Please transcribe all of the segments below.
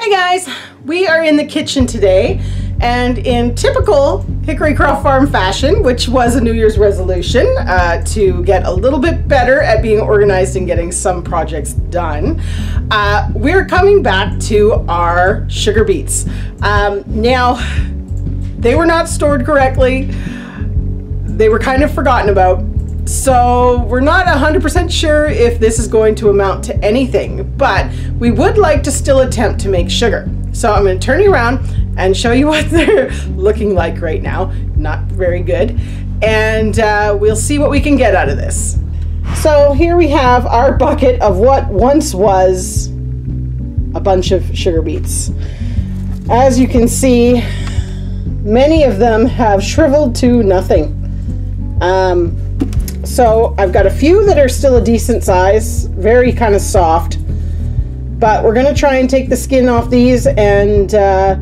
Hey guys, we are in the kitchen today and in typical Hickorycroft Farm fashion, which was a New Year's resolution uh, to get a little bit better at being organized and getting some projects done, uh, we're coming back to our sugar beets. Um, now, they were not stored correctly. They were kind of forgotten about. So we're not 100% sure if this is going to amount to anything, but we would like to still attempt to make sugar. So I'm going to turn you around and show you what they're looking like right now. Not very good. And uh, we'll see what we can get out of this. So here we have our bucket of what once was a bunch of sugar beets. As you can see, many of them have shriveled to nothing. Um, so I've got a few that are still a decent size, very kind of soft. But we're going to try and take the skin off these and uh,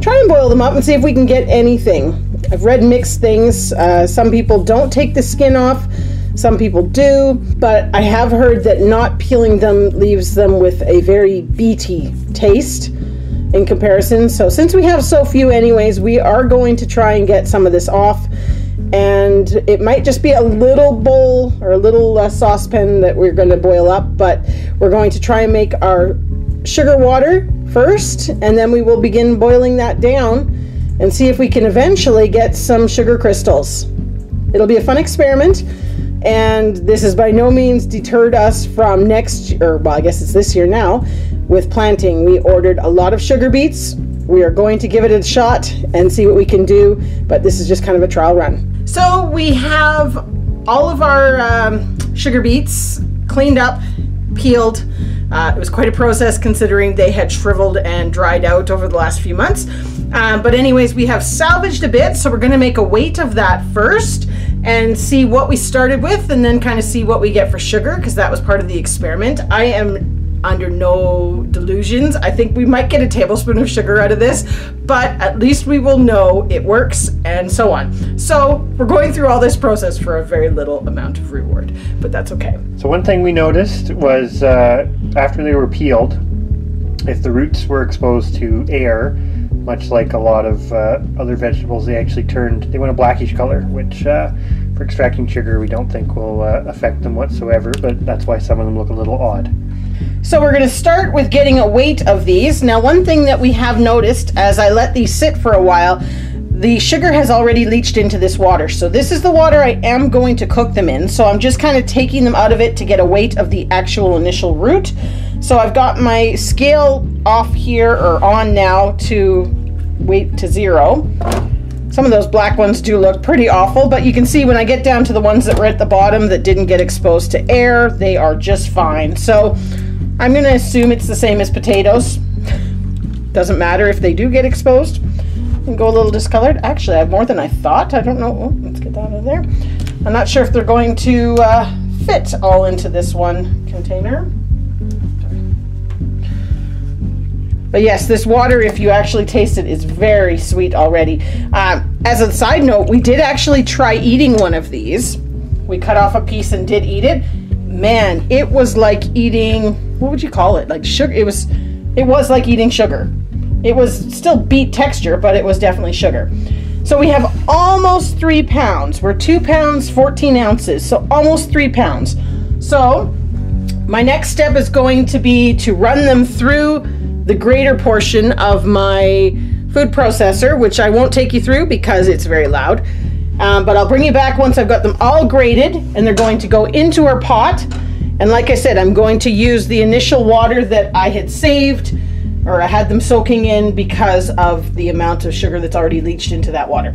try and boil them up and see if we can get anything. I've read mixed things. Uh, some people don't take the skin off, some people do, but I have heard that not peeling them leaves them with a very beety taste in comparison. So since we have so few anyways, we are going to try and get some of this off and it might just be a little bowl or a little uh, saucepan that we're going to boil up but we're going to try and make our sugar water first and then we will begin boiling that down and see if we can eventually get some sugar crystals. It'll be a fun experiment and this has by no means deterred us from next or well i guess it's this year now with planting. We ordered a lot of sugar beets. We are going to give it a shot and see what we can do but this is just kind of a trial run so we have all of our um, sugar beets cleaned up, peeled. Uh, it was quite a process considering they had shriveled and dried out over the last few months. Um, but anyways, we have salvaged a bit, so we're going to make a weight of that first and see what we started with and then kind of see what we get for sugar because that was part of the experiment. I am under no delusions. I think we might get a tablespoon of sugar out of this, but at least we will know it works and so on. So we're going through all this process for a very little amount of reward, but that's okay. So one thing we noticed was uh, after they were peeled, if the roots were exposed to air, much like a lot of uh, other vegetables, they actually turned, they went a blackish color, which uh, for extracting sugar we don't think will uh, affect them whatsoever, but that's why some of them look a little odd. So we're going to start with getting a weight of these. Now one thing that we have noticed as I let these sit for a while, the sugar has already leached into this water. So this is the water I am going to cook them in. So I'm just kind of taking them out of it to get a weight of the actual initial root. So I've got my scale off here or on now to weight to zero. Some of those black ones do look pretty awful, but you can see when I get down to the ones that were at the bottom that didn't get exposed to air, they are just fine. So I'm going to assume it's the same as potatoes. Doesn't matter if they do get exposed and go a little discolored. Actually, I have more than I thought. I don't know. Oh, let's get that out of there. I'm not sure if they're going to uh, fit all into this one container. But yes, this water, if you actually taste it, is very sweet already. Uh, as a side note, we did actually try eating one of these. We cut off a piece and did eat it. Man, it was like eating what would you call it? Like sugar. It was, it was like eating sugar. It was still beet texture, but it was definitely sugar. So we have almost three pounds. We're two pounds, 14 ounces. So almost three pounds. So my next step is going to be to run them through the grater portion of my food processor, which I won't take you through because it's very loud. Um, but I'll bring you back once I've got them all grated and they're going to go into our pot and like I said, I'm going to use the initial water that I had saved or I had them soaking in because of the amount of sugar that's already leached into that water.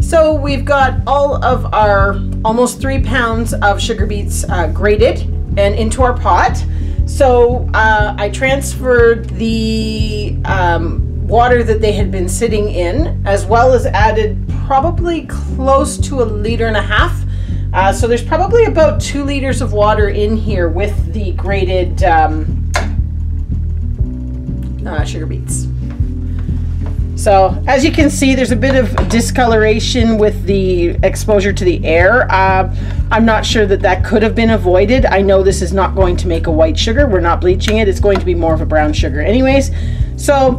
So we've got all of our almost three pounds of sugar beets uh, grated and into our pot. So uh, I transferred the um, water that they had been sitting in as well as added probably close to a liter and a half uh, so there's probably about two liters of water in here with the grated um, uh, sugar beets. So as you can see, there's a bit of discoloration with the exposure to the air. Uh, I'm not sure that that could have been avoided. I know this is not going to make a white sugar. We're not bleaching it. It's going to be more of a brown sugar anyways. So,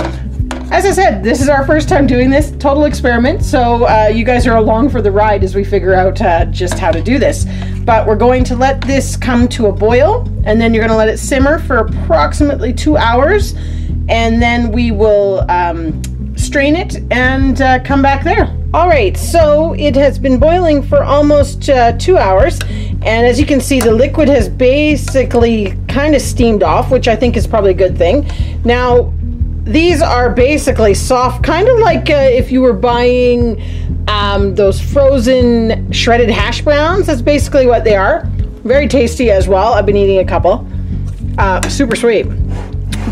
as I said, this is our first time doing this total experiment. So, uh, you guys are along for the ride as we figure out uh, just how to do this. But we're going to let this come to a boil, and then you're going to let it simmer for approximately two hours, and then we will um, strain it and uh, come back there. All right, so it has been boiling for almost uh, two hours, and as you can see, the liquid has basically kind of steamed off, which I think is probably a good thing. Now, these are basically soft, kind of like uh, if you were buying um, those frozen shredded hash browns. That's basically what they are. Very tasty as well. I've been eating a couple. Uh, super sweet.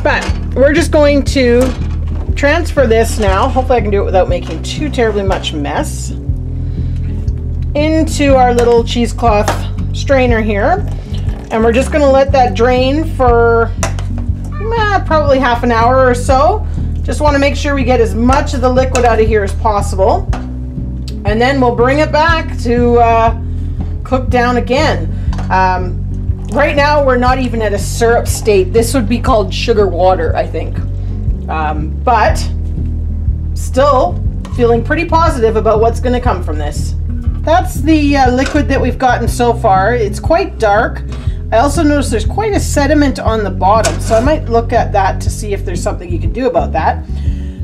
But we're just going to transfer this now. Hopefully I can do it without making too terribly much mess. Into our little cheesecloth strainer here. And we're just gonna let that drain for eh, probably half an hour or so. Just wanna make sure we get as much of the liquid out of here as possible. And then we'll bring it back to uh, cook down again. Um, right now we're not even at a syrup state. This would be called sugar water, I think. Um, but still feeling pretty positive about what's going to come from this. That's the uh, liquid that we've gotten so far. It's quite dark. I also notice there's quite a sediment on the bottom, so I might look at that to see if there's something you can do about that.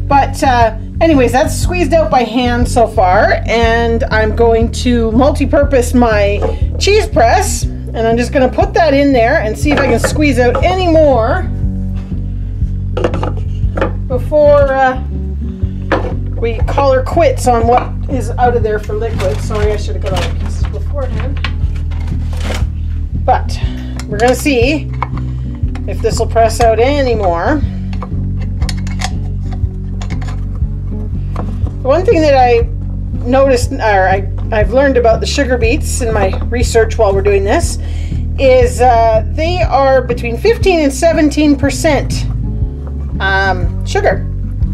But uh, anyways, that's squeezed out by hand so far, and I'm going to multi-purpose my cheese press, and I'm just going to put that in there and see if I can squeeze out any more before uh, we call her quits on what is out of there for liquid. Sorry, I should have got all the pieces beforehand. But we're going to see if this will press out any more. One thing that I noticed, or I, I've learned about the sugar beets in my research while we're doing this, is uh, they are between 15 and 17 percent um, sugar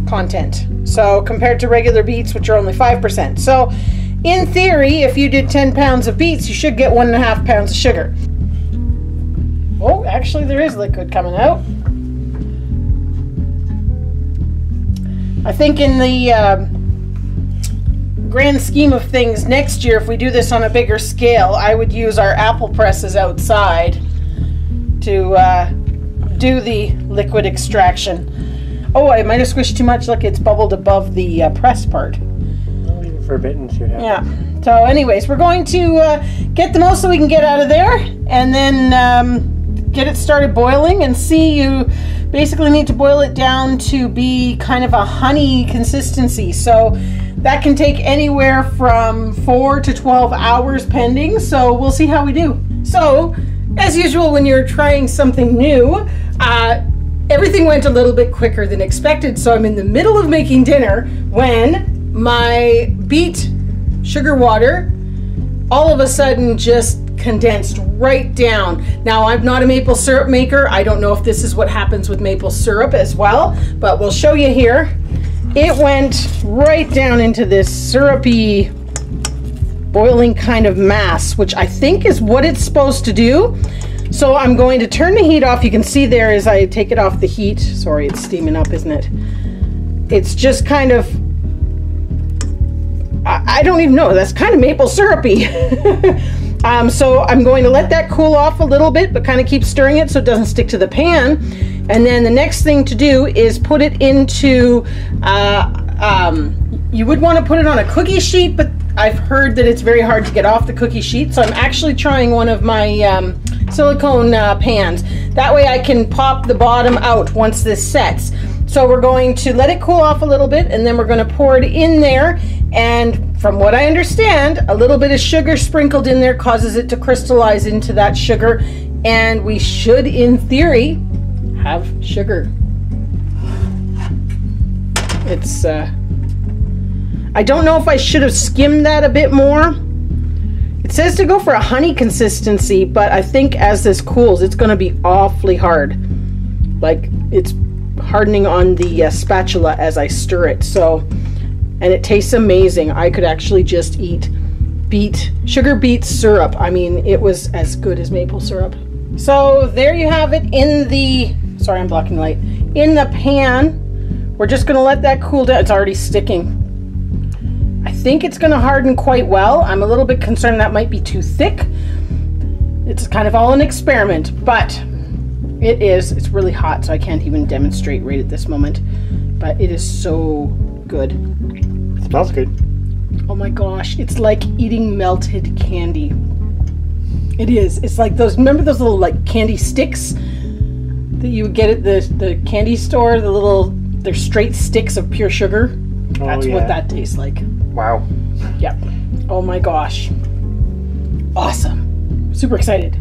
content. So compared to regular beets, which are only 5%. So in theory, if you did 10 pounds of beets, you should get one and a half pounds of sugar. Oh, actually there is liquid coming out. I think in the uh, grand scheme of things, next year, if we do this on a bigger scale, I would use our apple presses outside to uh, do the liquid extraction. Oh, I might have squished too much. Look, it's bubbled above the uh, press part. Forbidden. Yeah. So, anyways, we're going to uh, get the most that we can get out of there, and then um, get it started boiling. And see, you basically need to boil it down to be kind of a honey consistency. So that can take anywhere from four to twelve hours, pending. So we'll see how we do. So, as usual, when you're trying something new. Uh, everything went a little bit quicker than expected. So I'm in the middle of making dinner when my beet sugar water all of a sudden just condensed right down. Now, I'm not a maple syrup maker. I don't know if this is what happens with maple syrup as well, but we'll show you here. It went right down into this syrupy boiling kind of mass, which I think is what it's supposed to do. So I'm going to turn the heat off. You can see there as I take it off the heat. Sorry, it's steaming up, isn't it? It's just kind of, I, don't even know. That's kind of maple syrupy. um, so I'm going to let that cool off a little bit, but kind of keep stirring it so it doesn't stick to the pan. And then the next thing to do is put it into, uh, um, you would want to put it on a cookie sheet, but I've heard that it's very hard to get off the cookie sheet. So I'm actually trying one of my um, silicone uh, pans. That way I can pop the bottom out once this sets. So we're going to let it cool off a little bit and then we're going to pour it in there and from what I understand a little bit of sugar sprinkled in there causes it to crystallize into that sugar and we should in theory have sugar. It's uh, I don't know if I should have skimmed that a bit more it says to go for a honey consistency, but I think as this cools, it's going to be awfully hard. Like it's hardening on the uh, spatula as I stir it. So, and it tastes amazing. I could actually just eat beet, sugar beet syrup. I mean, it was as good as maple syrup. So there you have it in the, sorry, I'm blocking the light, in the pan we're just gonna let that cool down. It's already sticking. I think it's gonna harden quite well. I'm a little bit concerned that might be too thick. It's kind of all an experiment, but it is. It's really hot, so I can't even demonstrate right at this moment. But it is so good. It smells good. Oh my gosh, it's like eating melted candy. It is. It's like those. Remember those little like candy sticks that you would get at the the candy store? The little they're straight sticks of pure sugar. Oh, That's yeah. what that tastes like. Wow. Yep. Oh my gosh. Awesome. Super excited.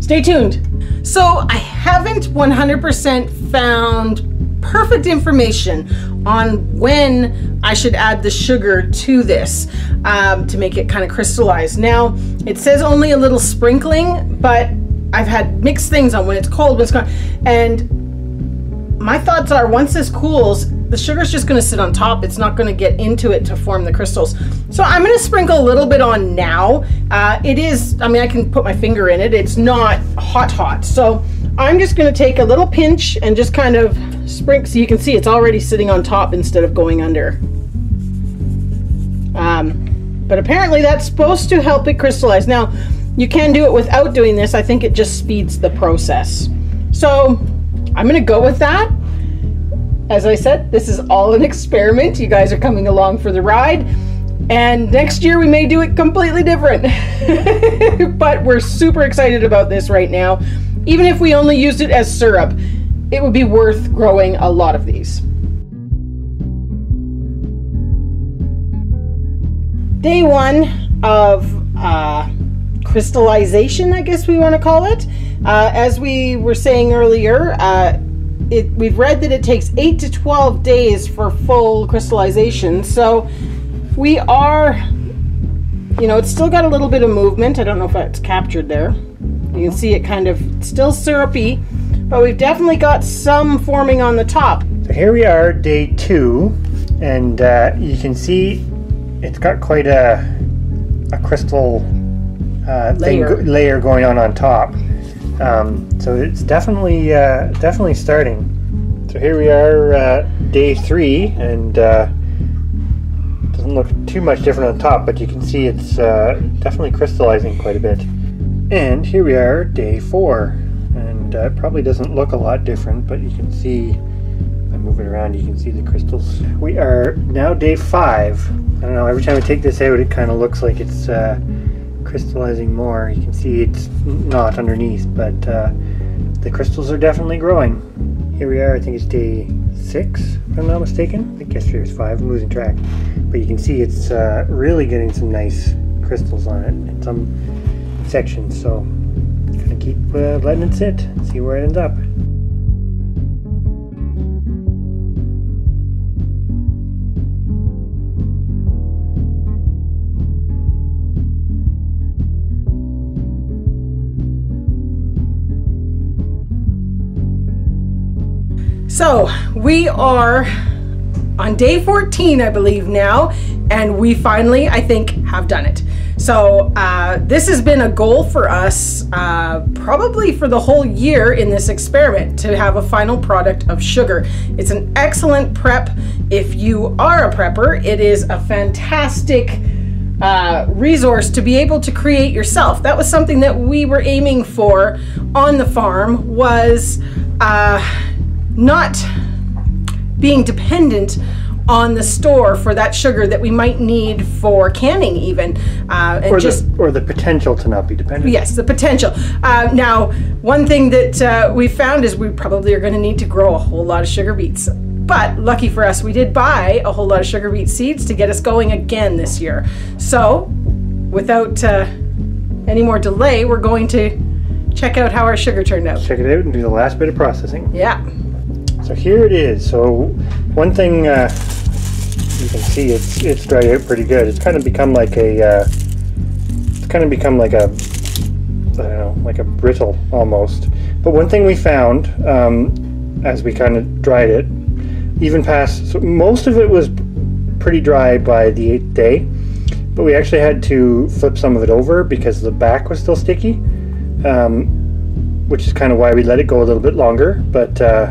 Stay tuned. So I haven't 100% found perfect information on when I should add the sugar to this um, to make it kind of crystallize. Now, it says only a little sprinkling, but I've had mixed things on when it's cold, when it's cold, and my thoughts are once this cools, the sugar's just going to sit on top. It's not going to get into it to form the crystals. So I'm going to sprinkle a little bit on now. Uh, it is, I mean, I can put my finger in it. It's not hot, hot. So I'm just going to take a little pinch and just kind of sprinkle. So you can see it's already sitting on top instead of going under. Um, but apparently that's supposed to help it crystallize. Now, you can do it without doing this. I think it just speeds the process. So I'm going to go with that. As I said, this is all an experiment. You guys are coming along for the ride. And next year we may do it completely different. but we're super excited about this right now. Even if we only used it as syrup, it would be worth growing a lot of these. Day one of uh, crystallization, I guess we want to call it. Uh, as we were saying earlier, uh, it, we've read that it takes 8 to 12 days for full crystallization. So we are, you know, it's still got a little bit of movement. I don't know if it's captured there. You can see it kind of still syrupy, but we've definitely got some forming on the top. So here we are, day two, and uh, you can see it's got quite a, a crystal uh, Layer. Thing, layer going on on top. Um, so it's definitely uh, definitely starting. So here we are, uh, day three, and uh, doesn't look too much different on top, but you can see it's uh, definitely crystallizing quite a bit. And here we are, day four, and uh, it probably doesn't look a lot different, but you can see. If I move it around, you can see the crystals. We are now day five. I don't know. Every time I take this out, it kind of looks like it's uh, crystallizing more. You can see it's not underneath, but uh, the crystals are definitely growing. Here we are, I think it's day six, if I'm not mistaken. I think yesterday was five, I'm losing track. But you can see it's uh, really getting some nice crystals on it in some sections, so gonna keep uh, letting it sit, see where it ends up. So we are on day 14, I believe now, and we finally, I think, have done it. So uh, this has been a goal for us uh, probably for the whole year in this experiment to have a final product of sugar. It's an excellent prep. If you are a prepper, it is a fantastic uh, resource to be able to create yourself. That was something that we were aiming for on the farm was uh, not being dependent on the store for that sugar that we might need for canning even uh, and Or just the, or the potential to not be dependent. yes the potential. Uh, now one thing that uh, we found is we probably are going to need to grow a whole lot of sugar beets. But lucky for us we did buy a whole lot of sugar beet seeds to get us going again this year. So without uh, any more delay we're going to check out how our sugar turned out. Check it out and do the last bit of processing. yeah So here it is. So one thing uh, you can see it's it's dried out pretty good. It's kind of become like a uh, it's kind of become like a I don't know like a brittle almost. But one thing we found um, as we kind of dried it, even past so most of it was pretty dry by the eighth day, but we actually had to flip some of it over because the back was still sticky. Um, which is kind of why we let it go a little bit longer. But uh,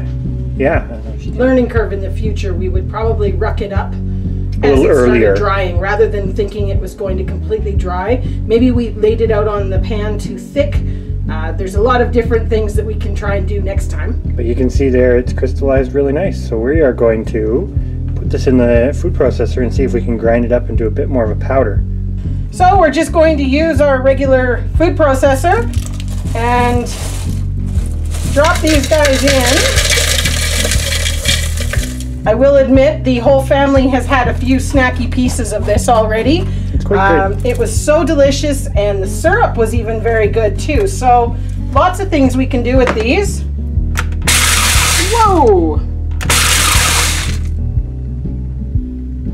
yeah, learning curve in the future, we would probably ruck it up A as it started earlier. drying, rather than thinking it was going to completely dry. Maybe we laid it out on the pan too thick. Uh, there's a lot of different things that we can try and do next time. But you can see there it's crystallized really nice. So we are going to put this in the food processor and see if we can grind it up into a bit more of a powder. So we're just going to use our regular food processor and drop these guys in. I will admit the whole family has had a few snacky pieces of this already. Um, it was so delicious and the syrup was even very good too. So lots of things we can do with these. Whoa!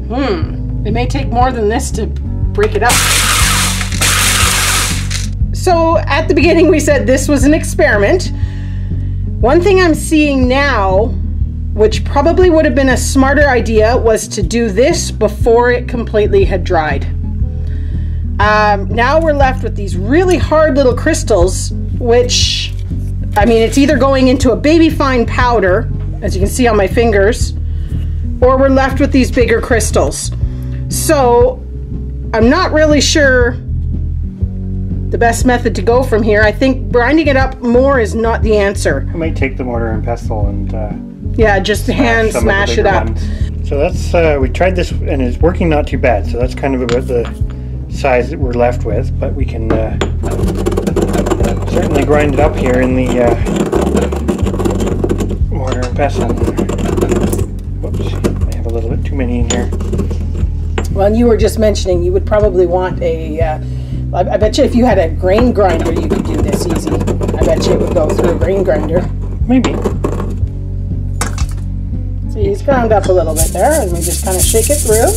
Hmm. It may take more than this to break it up. So at the beginning we said this was an experiment. One thing I'm seeing now, which probably would have been a smarter idea, was to do this before it completely had dried. Um, now we're left with these really hard little crystals, which, I mean, it's either going into a baby fine powder, as you can see on my fingers, or we're left with these bigger crystals. So I'm not really sure the best method to go from here. I think grinding it up more is not the answer. I might take the mortar and pestle and uh, Yeah, just hand some of the smash it bigger up. ones. So that's uh, we tried this and it's working not too bad. So that's kind of about the size that we're left with, but we can uh, certainly grind it up here in the uh, mortar and pestle. Whoops, I have a little bit too many in here. Well, and you were just mentioning you would probably want a. Uh, I, I bet you if you had a grain grinder, you could do this easy. I bet you it would go through a grain grinder. Maybe. He's ground up a little bit there, and we just kind of shake it through.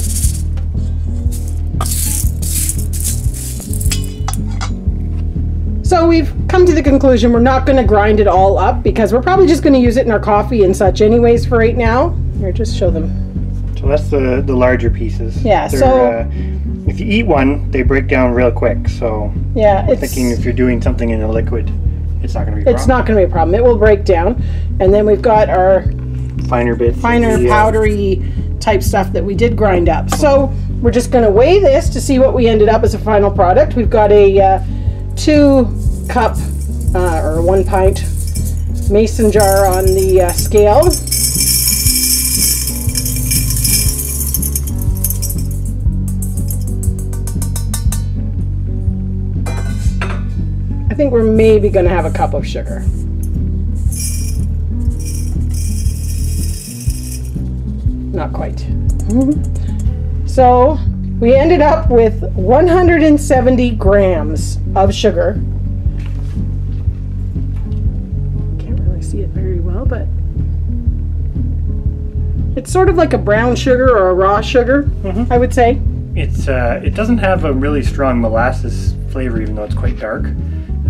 So we've come to the conclusion we're not going to grind it all up because we're probably just going to use it in our coffee and such anyways for right now. Here, just show them. So that's the the larger pieces. Yeah, They're, so- uh, if you eat one, they break down real quick. So Yeah, I'm it's thinking if you're doing something in a liquid, it's not going to be. a it's problem. not going to be a problem. It will break down, and then we've got our finer bits. finer uh, powdery type stuff that we did grind up. So we're just going to weigh this to see what we ended up as a final product. We've got a uh, two cup uh, or one pint mason jar on the uh, scale. I think we're maybe going to have a cup of sugar. Not quite. So we ended up with 170 grams of sugar. Can't really see it very well, but it's sort of like a brown sugar or a raw sugar, Mhm. I would say. It's uh, it doesn't have a really strong molasses flavor, even though it's quite dark.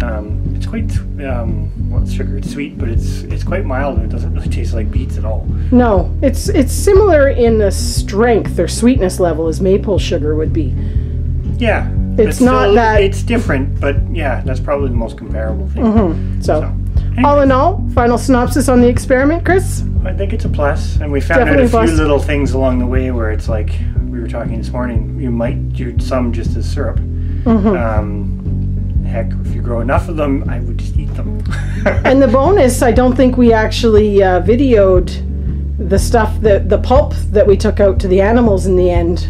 Um, it's quite um, it's sugar. It's sweet, but it's it's quite mild, and it doesn't really taste like beets at all. No, it's it's similar in the strength or sweetness level as maple sugar would be. Yeah, It's not still, that- It's different, but yeah, that's probably the most comparable thing. Mhm. So, So, all in all, final synopsis on the experiment, Chris? I think it's a plus, and we found Definitely a out a few little things along the way where it's like we were talking this morning. You might do some just as syrup. Mm-hmm. Um, heck, if you grow enough of them, I would just eat them. And the bonus, I don't think we actually uh, videoed the stuff that the pulp that we took out to the animals in the end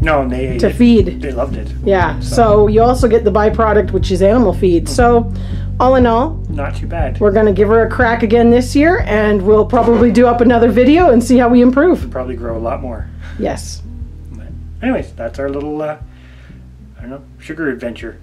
no, they ate to it. feed. They loved it. Yeah, so you also get the byproduct, which is animal feed. So, all in all, Not too bad. we're going to give her a crack again this year, and we'll probably do up another video and see how we improve. Probably grow a lot more. Yes. But anyways, that's our little, uh, I don't know, sugar adventure.